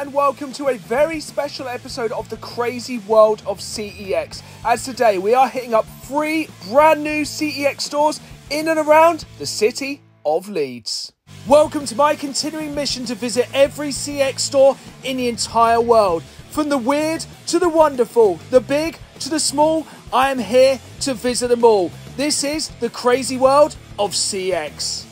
and welcome to a very special episode of the crazy world of CEX. As today we are hitting up three brand new CEX stores in and around the city of Leeds. Welcome to my continuing mission to visit every CEX store in the entire world. From the weird to the wonderful, the big to the small, I am here to visit them all. This is the crazy world of CEX.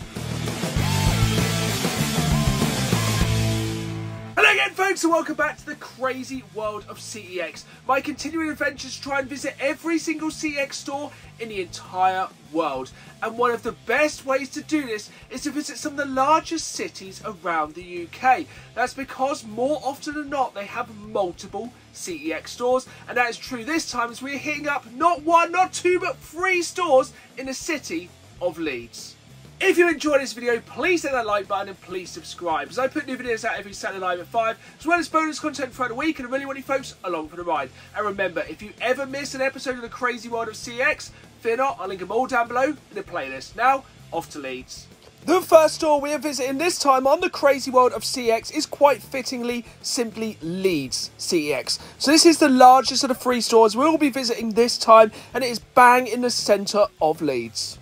Folks, and welcome back to the crazy world of CEX. My continuing adventures try and visit every single CEX store in the entire world. And one of the best ways to do this is to visit some of the largest cities around the UK. That's because more often than not, they have multiple CEX stores, and that is true this time as we're hitting up not one, not two, but three stores in the city of Leeds. If you enjoyed this video, please hit that like button and please subscribe, as I put new videos out every Saturday night at 5, as well as bonus content throughout the week, and I really want you folks along for the ride. And remember, if you ever miss an episode of the crazy world of CEX, fear not, I'll link them all down below in the playlist. Now, off to Leeds. The first store we are visiting this time on the crazy world of CEX is quite fittingly simply Leeds CEX. So this is the largest of the three stores we'll be visiting this time and it is bang in the centre of Leeds.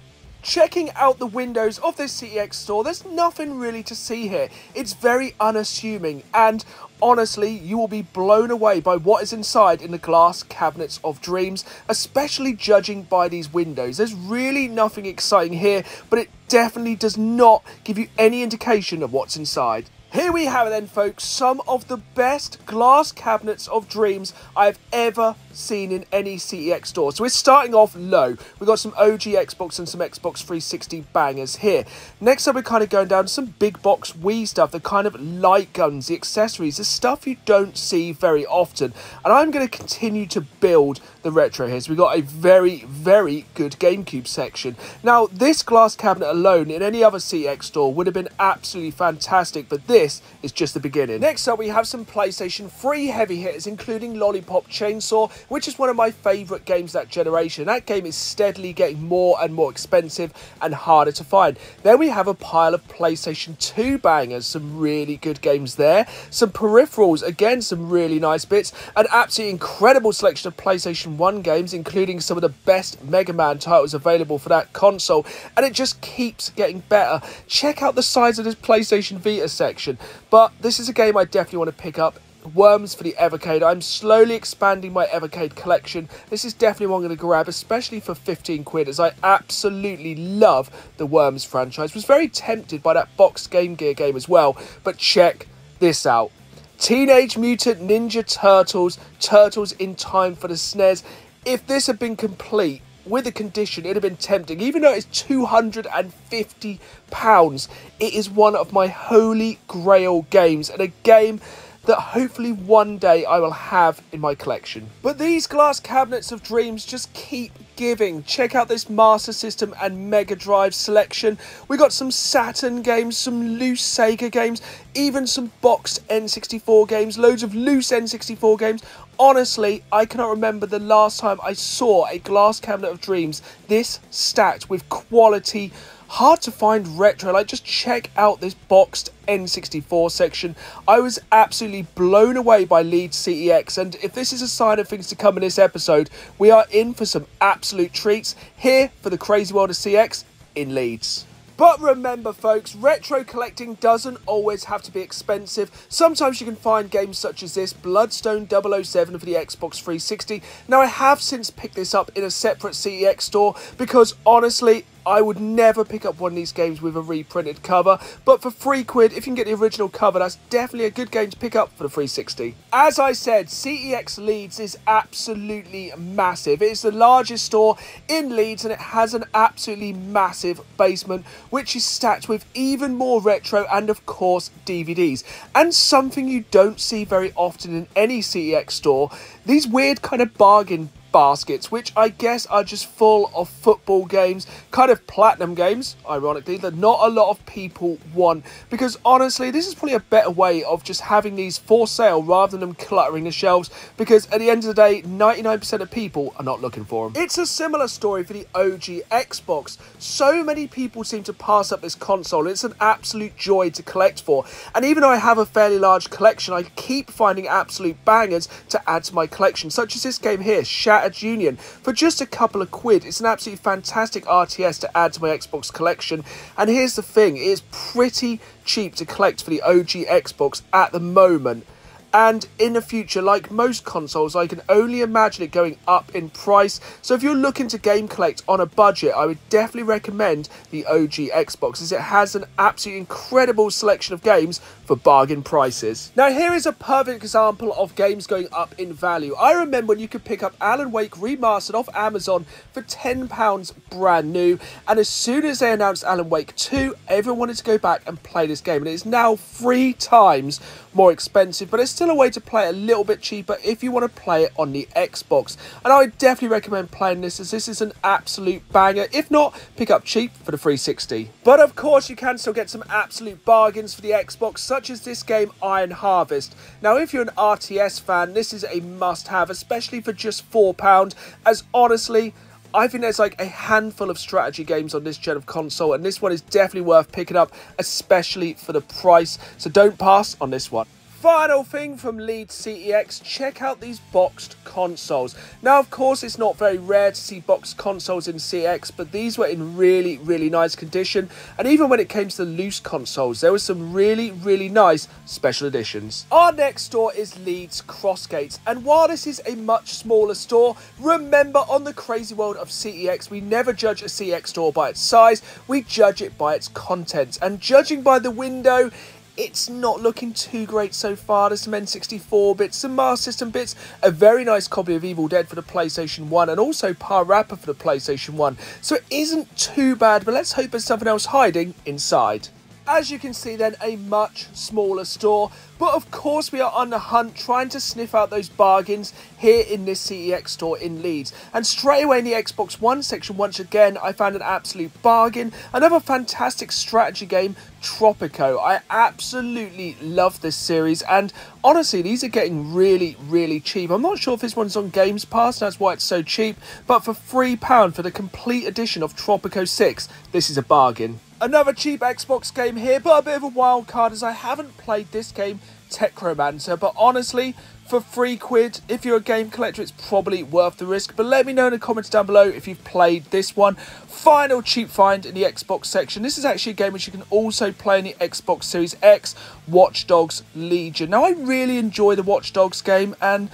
Checking out the windows of this CEX store, there's nothing really to see here. It's very unassuming and honestly, you will be blown away by what is inside in the glass cabinets of dreams, especially judging by these windows. There's really nothing exciting here, but it definitely does not give you any indication of what's inside. Here we have it then folks, some of the best glass cabinets of dreams I've ever seen in any CEX store. So we're starting off low. We've got some OG Xbox and some Xbox 360 bangers here. Next up we're kind of going down to some big box Wii stuff, the kind of light guns, the accessories, the stuff you don't see very often. And I'm going to continue to build the retro here. So we've got a very, very good GameCube section. Now this glass cabinet alone in any other CEX store would have been absolutely fantastic, but this is just the beginning. Next up we have some PlayStation 3 heavy hitters including Lollipop Chainsaw, which is one of my favourite games that generation. That game is steadily getting more and more expensive and harder to find. Then we have a pile of PlayStation 2 bangers, some really good games there. Some peripherals, again, some really nice bits. An absolutely incredible selection of PlayStation 1 games, including some of the best Mega Man titles available for that console. And it just keeps getting better. Check out the size of this PlayStation Vita section. But this is a game I definitely want to pick up Worms for the Evercade. I'm slowly expanding my Evercade collection. This is definitely one I'm going to grab, especially for 15 quid, as I absolutely love the Worms franchise. Was very tempted by that boxed Game Gear game as well, but check this out. Teenage Mutant Ninja Turtles, Turtles in Time for the SNES. If this had been complete, with a condition, it'd have been tempting. Even though it's £250, it is one of my holy grail games, and a game that hopefully one day I will have in my collection. But these glass cabinets of dreams just keep giving. Check out this Master System and Mega Drive selection. We got some Saturn games, some loose Sega games, even some boxed N64 games, loads of loose N64 games. Honestly, I cannot remember the last time I saw a glass cabinet of dreams this stacked with quality hard to find retro. Like, just check out this boxed N64 section. I was absolutely blown away by Leeds CEX, and if this is a sign of things to come in this episode, we are in for some absolute treats here for the crazy world of CEX in Leeds. But remember, folks, retro collecting doesn't always have to be expensive. Sometimes you can find games such as this, Bloodstone 007 for the Xbox 360. Now, I have since picked this up in a separate CEX store because honestly, I would never pick up one of these games with a reprinted cover, but for three quid, if you can get the original cover, that's definitely a good game to pick up for the 360. As I said, CEX Leeds is absolutely massive. It is the largest store in Leeds and it has an absolutely massive basement, which is stacked with even more retro and, of course, DVDs. And something you don't see very often in any CEX store, these weird kind of bargain baskets, which I guess are just full of football games, kind of platinum games, ironically, that not a lot of people want. Because honestly, this is probably a better way of just having these for sale rather than them cluttering the shelves. Because at the end of the day, 99% of people are not looking for them. It's a similar story for the OG Xbox. So many people seem to pass up this console. It's an absolute joy to collect for. And even though I have a fairly large collection, I keep finding absolute bangers to add to my collection, such as this game here, Shattered Union. For just a couple of quid, it's an absolutely fantastic RTS to add to my Xbox collection. And here's the thing, it's pretty cheap to collect for the OG Xbox at the moment and in the future, like most consoles, I can only imagine it going up in price. So if you're looking to game collect on a budget, I would definitely recommend the OG Xbox as it has an absolutely incredible selection of games for bargain prices. Now here is a perfect example of games going up in value. I remember when you could pick up Alan Wake Remastered off Amazon for £10 brand new and as soon as they announced Alan Wake 2, everyone wanted to go back and play this game and it is now three times more expensive but it's still a way to play it a little bit cheaper if you want to play it on the Xbox. And I definitely recommend playing this as this is an absolute banger. If not, pick up cheap for the 360. But of course, you can still get some absolute bargains for the Xbox, such as this game Iron Harvest. Now, if you're an RTS fan, this is a must-have, especially for just £4, as honestly, I think there's like a handful of strategy games on this gen of console, and this one is definitely worth picking up, especially for the price. So don't pass on this one. Final thing from Leeds CEX, check out these boxed consoles. Now, of course, it's not very rare to see boxed consoles in CEX, but these were in really, really nice condition. And even when it came to the loose consoles, there were some really, really nice special editions. Our next store is Leeds Crossgates. And while this is a much smaller store, remember on the crazy world of CEX, we never judge a CEX store by its size, we judge it by its contents. And judging by the window, it's not looking too great so far. There's some N64 bits, some Master System bits, a very nice copy of Evil Dead for the PlayStation 1, and also Par Parappa for the PlayStation 1. So it isn't too bad, but let's hope there's something else hiding inside. As you can see then, a much smaller store. But of course we are on the hunt trying to sniff out those bargains here in this CEX store in Leeds. And straight away in the Xbox One section once again I found an absolute bargain. Another fantastic strategy game, Tropico. I absolutely love this series and honestly these are getting really really cheap. I'm not sure if this one's on Games Pass that's why it's so cheap. But for £3 for the complete edition of Tropico 6 this is a bargain. Another cheap Xbox game here, but a bit of a wild card as I haven't played this game, Technomancer, but honestly, for three quid, if you're a game collector, it's probably worth the risk. But let me know in the comments down below if you've played this one. Final cheap find in the Xbox section. This is actually a game which you can also play in the Xbox Series X, Watch Dogs Legion. Now, I really enjoy the Watch Dogs game, and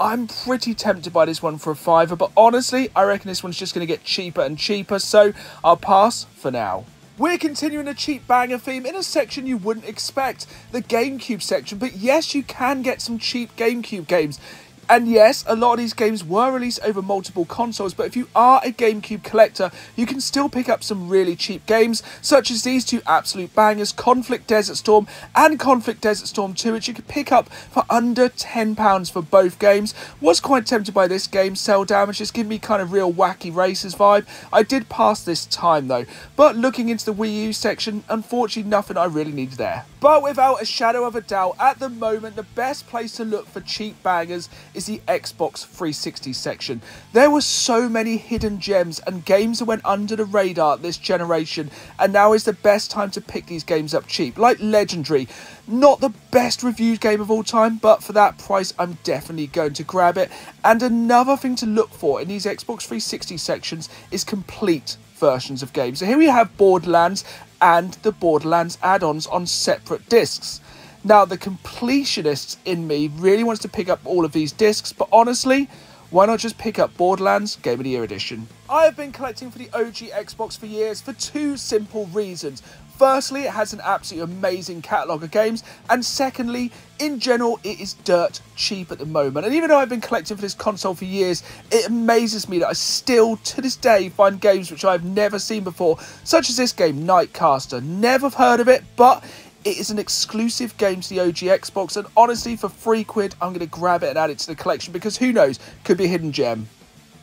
I'm pretty tempted by this one for a fiver, but honestly, I reckon this one's just going to get cheaper and cheaper, so I'll pass for now. We're continuing a cheap banger theme in a section you wouldn't expect, the GameCube section, but yes, you can get some cheap GameCube games. And yes, a lot of these games were released over multiple consoles, but if you are a GameCube collector, you can still pick up some really cheap games, such as these two absolute bangers, Conflict Desert Storm and Conflict Desert Storm 2, which you can pick up for under £10 for both games. Was quite tempted by this game, Cel Damage, just giving me kind of real wacky racers vibe. I did pass this time though, but looking into the Wii U section, unfortunately nothing I really needed there. But without a shadow of a doubt, at the moment, the best place to look for cheap bangers is the Xbox 360 section. There were so many hidden gems and games that went under the radar this generation, and now is the best time to pick these games up cheap. Like Legendary, not the best reviewed game of all time, but for that price, I'm definitely going to grab it. And another thing to look for in these Xbox 360 sections is complete versions of games. So here we have Borderlands and the Borderlands add-ons on separate discs. Now, the completionists in me really wants to pick up all of these discs, but honestly, why not just pick up Borderlands Game of the Year Edition? I have been collecting for the OG Xbox for years for two simple reasons. Firstly, it has an absolutely amazing catalogue of games, and secondly, in general, it is dirt cheap at the moment. And even though I've been collecting for this console for years, it amazes me that I still, to this day, find games which I've never seen before, such as this game, Nightcaster. Never heard of it, but it is an exclusive game to the OG Xbox, and honestly, for three quid, I'm going to grab it and add it to the collection because who knows, could be a hidden gem.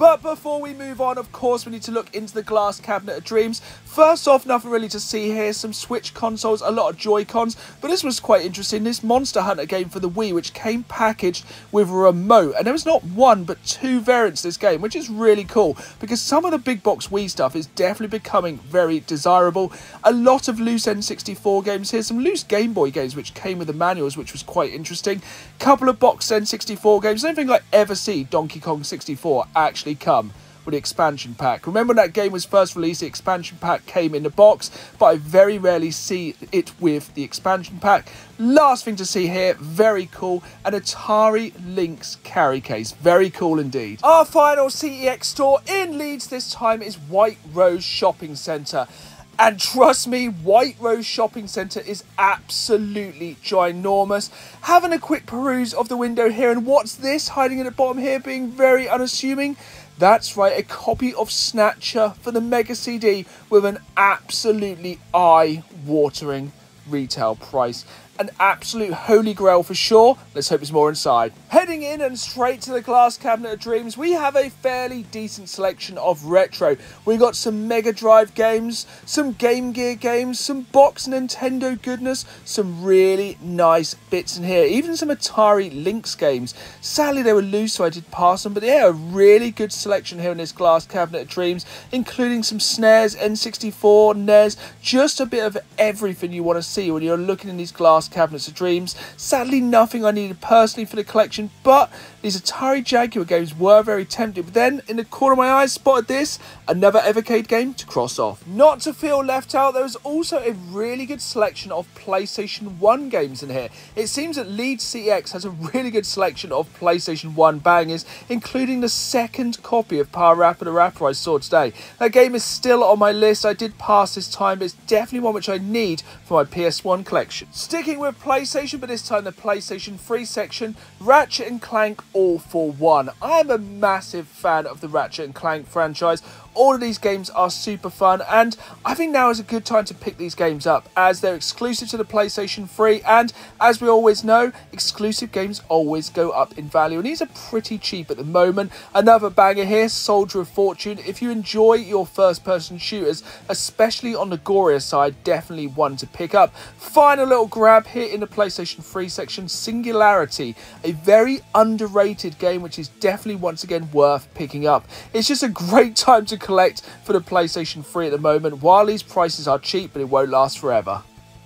But before we move on, of course, we need to look into the glass cabinet of dreams. First off, nothing really to see here. Some Switch consoles, a lot of Joy-Cons, but this was quite interesting. This Monster Hunter game for the Wii, which came packaged with a remote, and there was not one, but two variants of this game, which is really cool, because some of the big box Wii stuff is definitely becoming very desirable. A lot of loose N64 games here, some loose Game Boy games, which came with the manuals, which was quite interesting. Couple of box N64 games, anything like ever see Donkey Kong 64 actually come with the expansion pack. Remember when that game was first released, the expansion pack came in the box, but I very rarely see it with the expansion pack. Last thing to see here, very cool, an Atari Lynx carry case. Very cool indeed. Our final CEX store in Leeds this time is White Rose Shopping Centre. And trust me, White Rose Shopping Centre is absolutely ginormous. Having a quick peruse of the window here, and what's this hiding at the bottom here, being very unassuming? That's right, a copy of Snatcher for the Mega CD with an absolutely eye-watering retail price an absolute holy grail for sure. Let's hope there's more inside. Heading in and straight to the glass cabinet of dreams, we have a fairly decent selection of retro. We got some Mega Drive games, some Game Gear games, some box Nintendo goodness, some really nice bits in here. Even some Atari Lynx games. Sadly, they were loose, so I did pass them, but yeah, a really good selection here in this glass cabinet of dreams, including some SNES, N64, NES, just a bit of everything you want to see when you're looking in these glass Cabinets of Dreams. Sadly, nothing I needed personally for the collection, but these Atari Jaguar games were very tempting. But then, in the corner of my eye, spotted this, another Evercade game to cross off. Not to feel left out, there was also a really good selection of PlayStation 1 games in here. It seems that Leeds CEX has a really good selection of PlayStation 1 bangers, including the second copy of Parappa the Rapper I saw today. That game is still on my list. I did pass this time, but it's definitely one which I need for my PS1 collection. Sticking Sticking with PlayStation, but this time the PlayStation 3 section, Ratchet and Clank All for One. I am a massive fan of the Ratchet and Clank franchise. All of these games are super fun, and I think now is a good time to pick these games up as they're exclusive to the PlayStation 3. And as we always know, exclusive games always go up in value, and these are pretty cheap at the moment. Another banger here Soldier of Fortune. If you enjoy your first person shooters, especially on the gorier side, definitely one to pick up. Final little grab here in the PlayStation 3 section Singularity, a very underrated game which is definitely once again worth picking up. It's just a great time to collect for the PlayStation 3 at the moment. While these prices are cheap, but it won't last forever.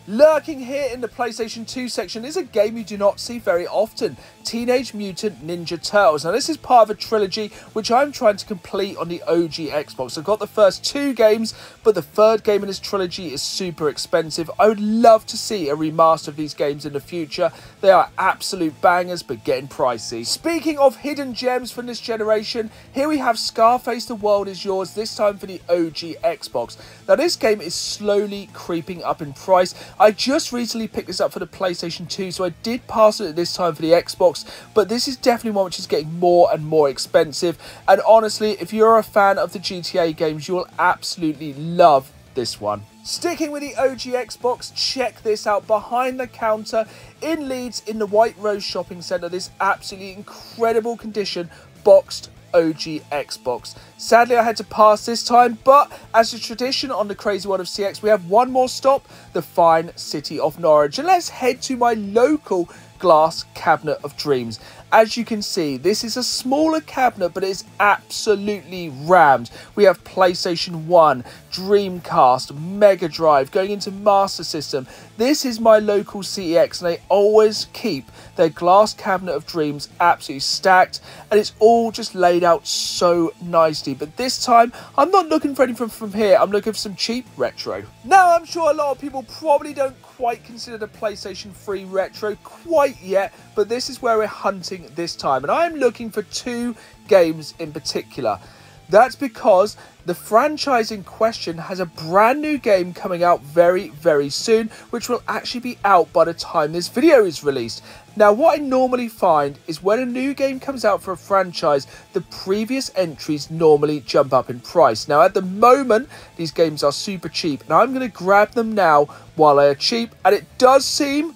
Lurking here in the PlayStation 2 section is a game you do not see very often, Teenage Mutant Ninja Turtles. Now this is part of a trilogy which I'm trying to complete on the OG Xbox. I've got the first two games, but the third game in this trilogy is super expensive. I would love to see a remaster of these games in the future. They are absolute bangers, but getting pricey. Speaking of hidden gems from this generation, here we have Scarface The World Is Yours, this time for the OG Xbox. Now this game is slowly creeping up in price. I just recently picked this up for the PlayStation 2, so I did pass it at this time for the Xbox, but this is definitely one which is getting more and more expensive. And honestly, if you're a fan of the GTA games, you will absolutely love this one. Sticking with the OG Xbox, check this out. Behind the counter in Leeds in the White Rose Shopping Centre, this absolutely incredible condition boxed OG Xbox. Sadly, I had to pass this time, but as a tradition on the Crazy World of CEX, we have one more stop, the fine city of Norwich. And let's head to my local glass cabinet of dreams. As you can see, this is a smaller cabinet, but it's absolutely rammed. We have PlayStation 1, Dreamcast, Mega Drive, going into Master System. This is my local CEX, and they always keep their glass cabinet of dreams absolutely stacked, and it's all just laid out so nicely. But this time, I'm not looking for anything from here, I'm looking for some cheap retro. Now, I'm sure a lot of people probably don't quite consider the PlayStation 3 retro quite yet, but this is where we're hunting this time. And I'm looking for two games in particular. That's because the franchise in question has a brand new game coming out very, very soon, which will actually be out by the time this video is released. Now, what I normally find is when a new game comes out for a franchise, the previous entries normally jump up in price. Now, at the moment, these games are super cheap, and I'm going to grab them now while they are cheap, and it does seem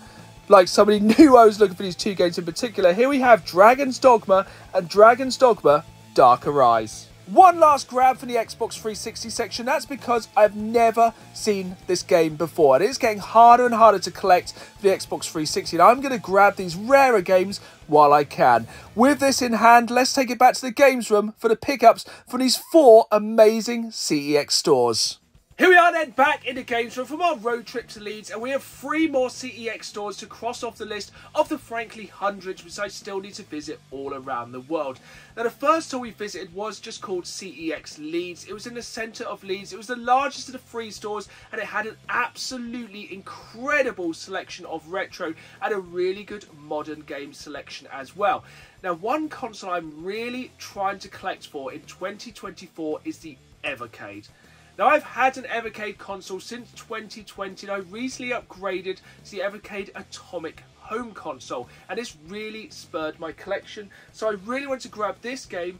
like somebody knew I was looking for these two games in particular. Here we have Dragon's Dogma and Dragon's Dogma Dark Arisen. One last grab for the Xbox 360 section. That's because I've never seen this game before. And it's getting harder and harder to collect the Xbox 360. And I'm going to grab these rarer games while I can. With this in hand, let's take it back to the games room for the pickups for these four amazing CEX stores. Here we are then back in the games room from our road trip to Leeds and we have three more CEX stores to cross off the list of the frankly hundreds which I still need to visit all around the world. Now the first store we visited was just called CEX Leeds. It was in the centre of Leeds. It was the largest of the three stores and it had an absolutely incredible selection of retro and a really good modern game selection as well. Now one console I'm really trying to collect for in 2024 is the Evercade. Now I've had an Evercade console since 2020 and I recently upgraded to the Evercade Atomic home console and this really spurred my collection so I really want to grab this game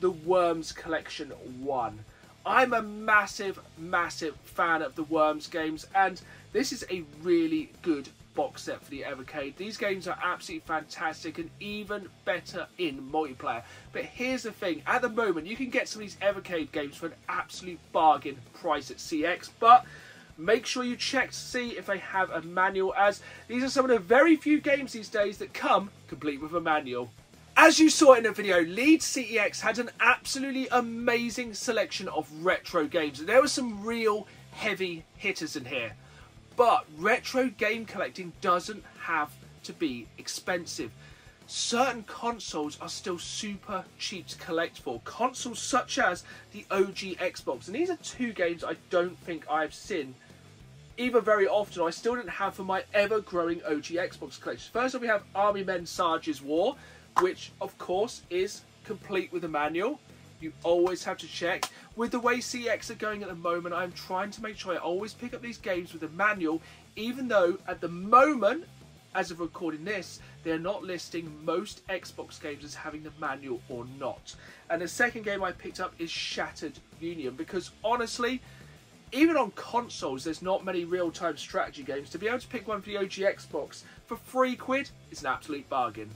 the Worms Collection 1. I'm a massive massive fan of the Worms games and this is a really good box set for the Evercade. These games are absolutely fantastic and even better in multiplayer. But here's the thing, at the moment you can get some of these Evercade games for an absolute bargain price at CEX, but make sure you check to see if they have a manual as these are some of the very few games these days that come complete with a manual. As you saw in the video, Leeds CEX had an absolutely amazing selection of retro games. There were some real heavy hitters in here. But retro game collecting doesn't have to be expensive. Certain consoles are still super cheap to collect for. Consoles such as the OG Xbox. And these are two games I don't think I've seen either very often I still didn't have for my ever-growing OG Xbox collection. First up we have Army Men Sarge's War, which of course is complete with a manual. You always have to check. With the way CEX are going at the moment, I'm trying to make sure I always pick up these games with a manual, even though at the moment, as of recording this, they're not listing most Xbox games as having the manual or not. And the second game I picked up is Shattered Union, because honestly, even on consoles, there's not many real-time strategy games. To be able to pick one for the OG Xbox for three quid is an absolute bargain.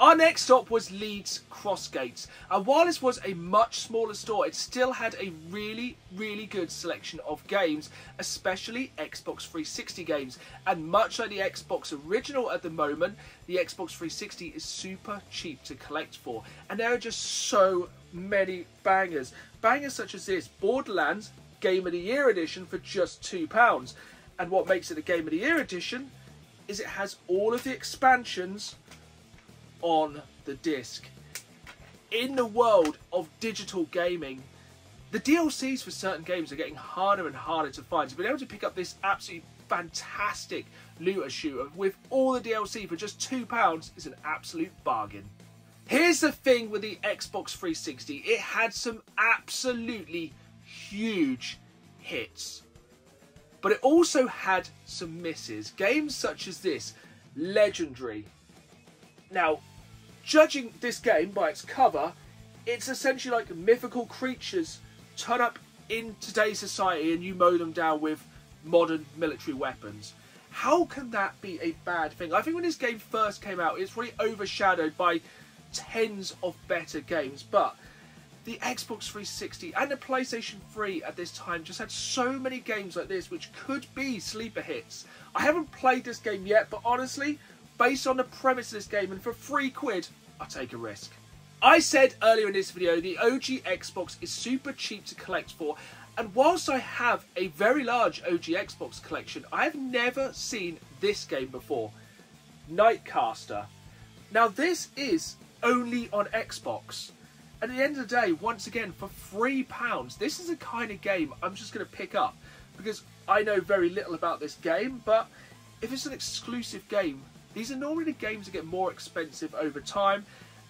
Our next stop was Leeds Crossgates. And while this was a much smaller store, it still had a really, really good selection of games, especially Xbox 360 games. And much like the Xbox original at the moment, the Xbox 360 is super cheap to collect for. And there are just so many bangers. Bangers such as this, Borderlands Game of the Year edition for just £2. And what makes it a Game of the Year edition is it has all of the expansions on the disc. In the world of digital gaming, the DLCs for certain games are getting harder and harder to find. So being able to pick up this absolutely fantastic looter shooter with all the DLC for just £2 is an absolute bargain. Here's the thing with the Xbox 360. It had some absolutely huge hits. But it also had some misses. Games such as this, Legendary. Now, judging this game by its cover, it's essentially like mythical creatures turn up in today's society and you mow them down with modern military weapons. How can that be a bad thing? I think when this game first came out, it's really overshadowed by tens of better games, but the Xbox 360 and the PlayStation 3 at this time just had so many games like this which could be sleeper hits. I haven't played this game yet, but honestly, based on the premise of this game and for three quid, I take a risk. I said earlier in this video the OG Xbox is super cheap to collect for and whilst I have a very large OG Xbox collection, I have never seen this game before. Nightcaster. Now this is only on Xbox. And at the end of the day, once again, for £3, this is a kind of game I'm just going to pick up because I know very little about this game, but if it's an exclusive game, these are normally games that get more expensive over time,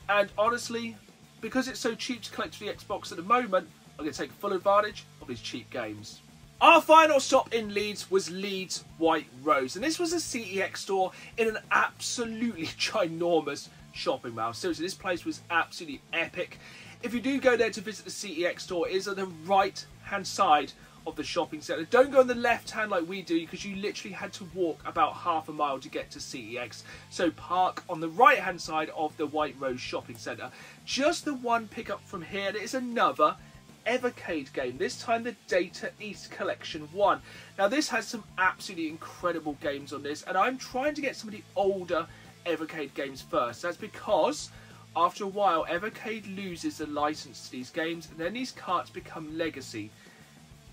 and honestly, because it's so cheap to collect for the Xbox at the moment, I'm going to take full advantage of these cheap games. Our final stop in Leeds was Leeds White Rose, and this was a CEX store in an absolutely ginormous shopping mall. Seriously, this place was absolutely epic. If you do go there to visit the CEX store, it is on the right hand side of the shopping centre. Don't go on the left hand like we do because you literally had to walk about half a mile to get to CEX. So park on the right hand side of the White Rose shopping centre. Just the one pickup from here, there is another Evercade game, this time the Data East Collection 1. Now this has some absolutely incredible games on this and I'm trying to get some of the older Evercade games first. That's because after a while Evercade loses the license to these games and then these carts become legacy.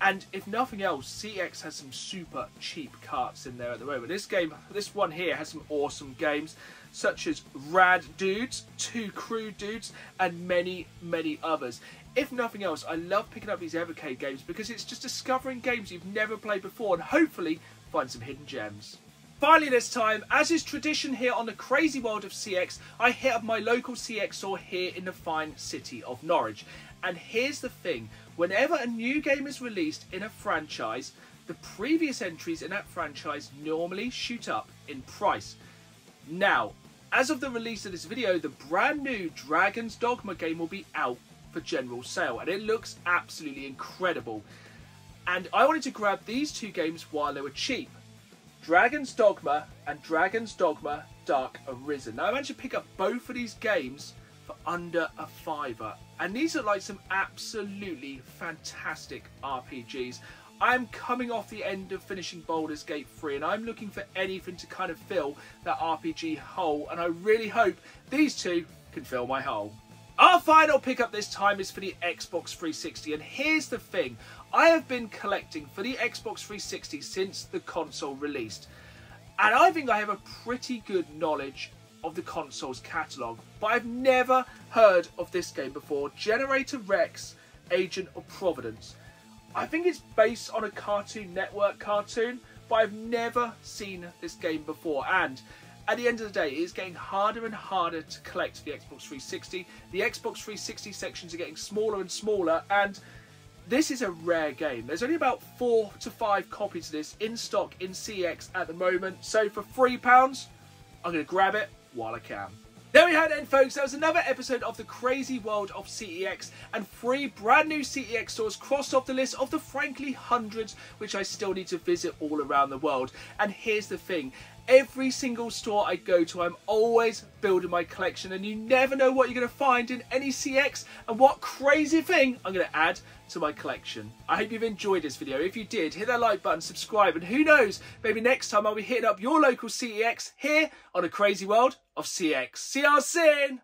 And if nothing else, CEX has some super cheap carts in there at the moment. This game, this one here has some awesome games such as Bad Dudes, Two Crude Dudes, and many, many others. If nothing else, I love picking up these Evercade games because it's just discovering games you've never played before and hopefully find some hidden gems. Finally this time, as is tradition here on the crazy world of CEX, I hit up my local CEX store here in the fine city of Norwich. And here's the thing, whenever a new game is released in a franchise, the previous entries in that franchise normally shoot up in price. Now, as of the release of this video, the brand new Dragon's Dogma game will be out for general sale and it looks absolutely incredible. And I wanted to grab these two games while they were cheap. Dragon's Dogma and Dragon's Dogma Dark Arisen. Now I managed to pick up both of these games for under a fiver. And these are like some absolutely fantastic RPGs. I'm coming off the end of finishing Baldur's Gate 3 and I'm looking for anything to kind of fill that RPG hole and I really hope these two can fill my hole. Our final pickup this time is for the Xbox 360 and here's the thing, I have been collecting for the Xbox 360 since the console released and I think I have a pretty good knowledge of the console's catalogue but I've never heard of this game before, Generator Rex Agent of Providence. I think it's based on a Cartoon Network cartoon but I've never seen this game before and at the end of the day, it's getting harder and harder to collect the Xbox 360. The Xbox 360 sections are getting smaller and smaller, and this is a rare game. There's only about four to five copies of this in stock in CEX at the moment. So for £3, I'm going to grab it while I can. There we have it folks, that was another episode of the crazy world of CEX and three brand new CEX stores crossed off the list of the frankly hundreds which I still need to visit all around the world. And here's the thing, every single store I go to I'm always building my collection and you never know what you're going to find in any CEX and what crazy thing I'm going to add to my collection. I hope you've enjoyed this video. If you did, hit that like button, subscribe, and who knows, maybe next time I'll be hitting up your local CEX here on a crazy world of CEX. See you soon!